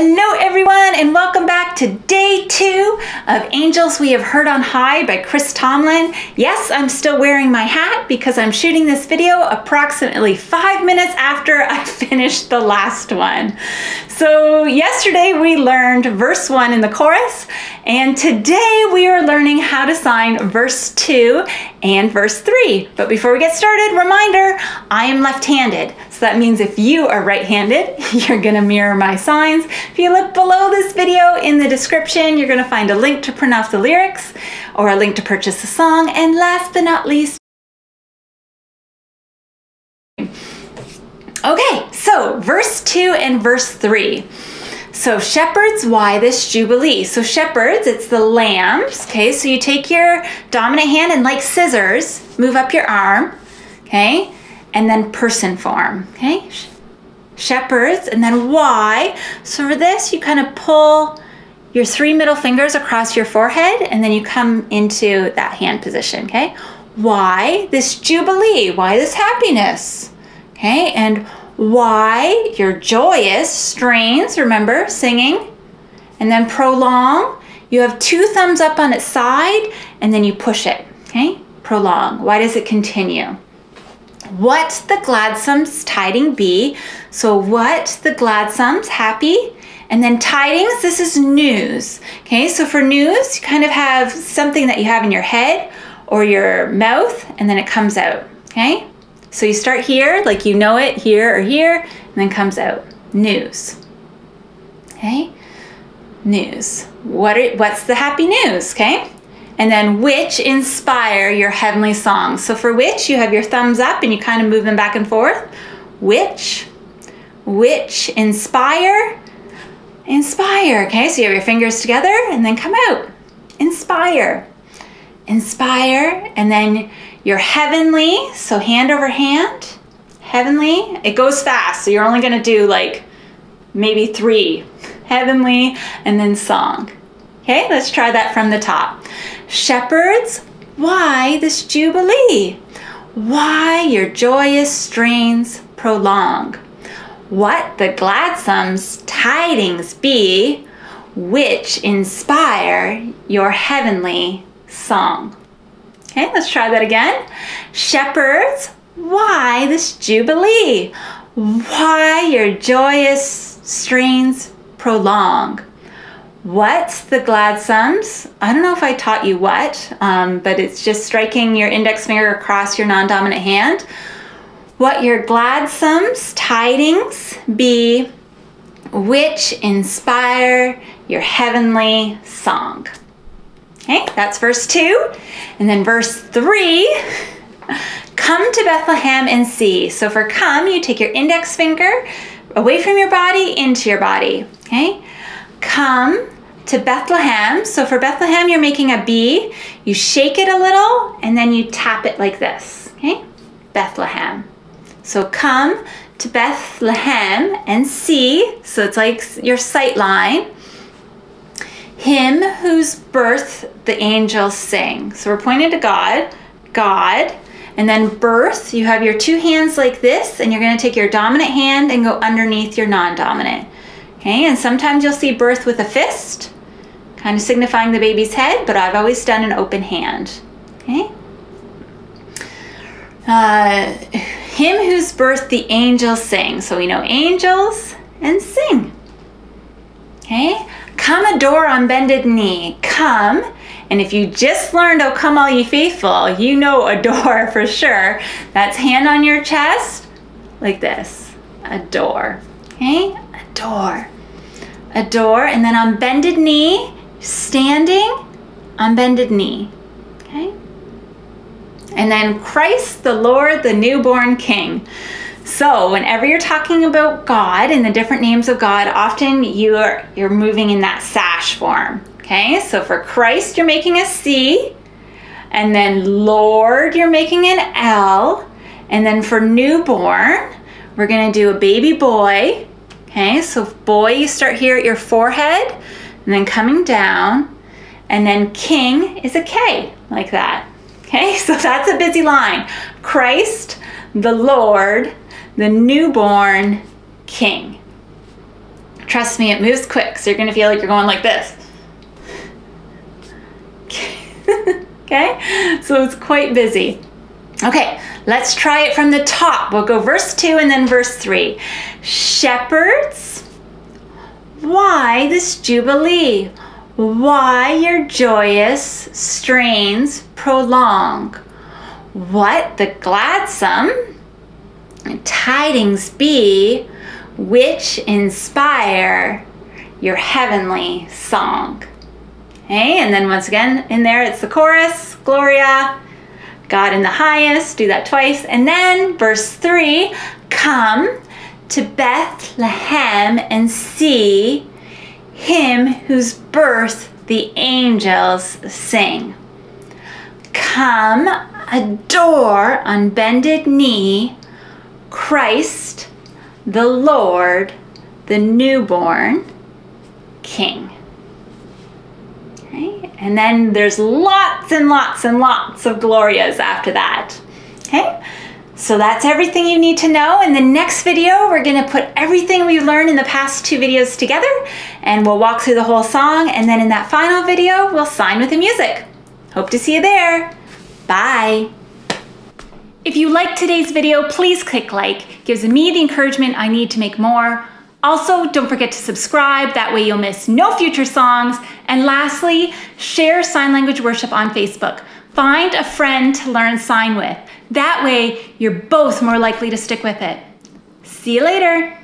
Hello, everyone, and welcome back to day two of Angels We Have Heard on High by Chris Tomlin. Yes, I'm still wearing my hat because I'm shooting this video approximately five minutes after I finished the last one. So, yesterday we learned verse one in the chorus, and today we are learning how to sign verse two and verse three. But before we get started, reminder I am left handed. So that means if you are right-handed, you're gonna mirror my signs. If you look below this video in the description, you're gonna find a link to print off the lyrics or a link to purchase the song. And last but not least, Okay, so verse 2 and verse 3. So, shepherds, why this jubilee? So, shepherds, it's the lambs. Okay, so you take your dominant hand and, like scissors, move up your arm. Okay, and then person form, okay? Shepherds, and then Y. So for this, you kind of pull your three middle fingers across your forehead, and then you come into that hand position, okay? Why this jubilee? Why this happiness? Okay, and why your joyous strains, remember, singing, and then prolong. You have two thumbs up on its side, and then you push it, okay? Prolong. Why does it continue? What the gladsom's tiding be. So what the gladsom's happy. And then tidings, this is news. Okay, so for news, you kind of have something that you have in your head or your mouth, and then it comes out. Okay, so you start here, like you know it, here or here, and then comes out. News. Okay, news. What are, what's the happy news? Okay, and then which inspire your heavenly songs. So for which, you have your thumbs up and you kind of move them back and forth. Which, which inspire, inspire. Okay, so you have your fingers together and then come out. Inspire, inspire, and then your heavenly, so hand over hand, heavenly. It goes fast, so you're only gonna do like maybe three. Heavenly, and then song. Okay, let's try that from the top. Shepherds, why this jubilee? Why your joyous strains prolong? What the gladsome's tidings be, which inspire your heavenly song. Okay, let's try that again. Shepherds, why this jubilee? Why your joyous strains prolong? What's the gladsomes? I don't know if I taught you what, um, but it's just striking your index finger across your non-dominant hand. What your gladsomes tidings be, which inspire your heavenly song. Okay, that's verse two. And then verse three, come to Bethlehem and see. So for come, you take your index finger away from your body into your body. Okay, come to Bethlehem. So for Bethlehem, you're making a B. You shake it a little and then you tap it like this, okay? Bethlehem. So come to Bethlehem and see, so it's like your sight line, him whose birth the angels sing. So we're pointing to God, God, and then birth, you have your two hands like this, and you're gonna take your dominant hand and go underneath your non-dominant. Okay, and sometimes you'll see birth with a fist, kind of signifying the baby's head, but I've always done an open hand. Okay. Uh, him whose birth the angels sing. So we know angels and sing. Okay. Come adore on bended knee. Come. And if you just learned, Oh, come all ye faithful, you know adore for sure. That's hand on your chest, like this. Adore. Okay? Adore. Adore. And then on bended knee, standing on bended knee. Okay? And then Christ the Lord, the newborn King. So whenever you're talking about God and the different names of God, often you're you're moving in that sash form. Okay, so for Christ, you're making a C, and then Lord, you're making an L, and then for newborn, we're gonna do a baby boy, Okay, so boy, you start here at your forehead and then coming down, and then king is a K, like that. Okay, so that's a busy line. Christ, the Lord, the newborn king. Trust me, it moves quick, so you're gonna feel like you're going like this. okay, so it's quite busy. Okay, let's try it from the top. We'll go verse 2 and then verse 3. Shepherds, why this jubilee? Why your joyous strains prolong? What the gladsome tidings be which inspire your heavenly song? Okay, and then once again in there it's the chorus, Gloria, God in the highest, do that twice. And then verse three, come to Bethlehem and see him whose birth the angels sing. Come, adore on bended knee Christ, the Lord, the newborn King. Okay? And then there's lots and lots and lots of Glorias after that. Okay? So that's everything you need to know. In the next video, we're gonna put everything we learned in the past two videos together and we'll walk through the whole song. And then in that final video, we'll sign with the music. Hope to see you there. Bye. If you liked today's video, please click like. gives me the encouragement I need to make more. Also, don't forget to subscribe, that way you'll miss no future songs. And lastly, share sign language worship on Facebook. Find a friend to learn sign with. That way, you're both more likely to stick with it. See you later.